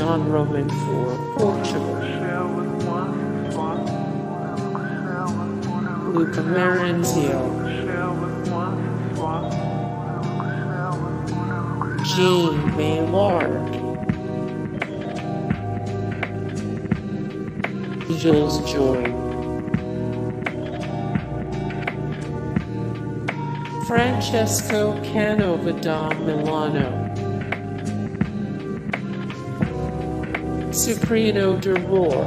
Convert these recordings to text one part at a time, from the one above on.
John Roman for Portugal. Luca Marenzio. Jean Maillard. Gilles Joye. Francesco Canova da Milano. Cipriano de Rore.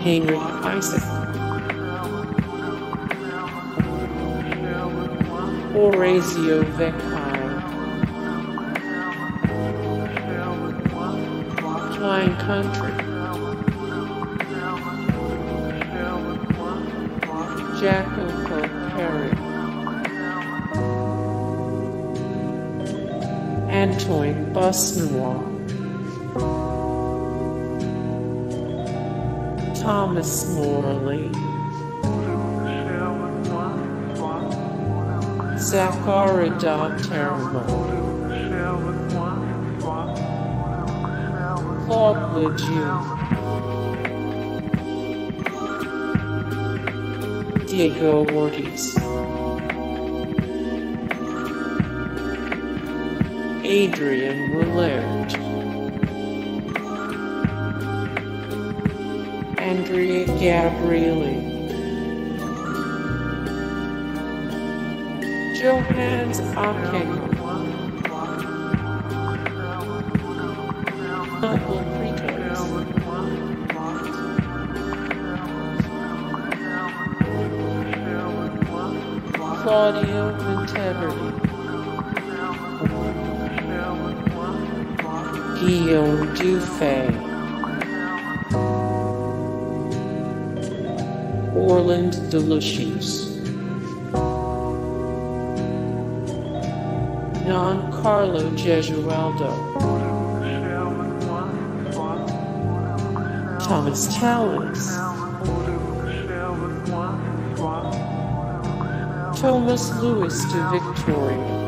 Heinrich Isaac. Orazio Vecchi. Flying Country. Jacopo Peri. Antoine Busnois. Thomas Morley. Zachary Termo. Claude Le Jeune. Diego Ortiz. Adrian Willaert. Andrea Gabrieli. Johannes Ake. Michael Pretos. Claudio Monteverdi. Guillaume Dufay. Orlande de Lassus. Giancarlo Gesualdo. Thomas Tallis. Thomas Luis de Victoria.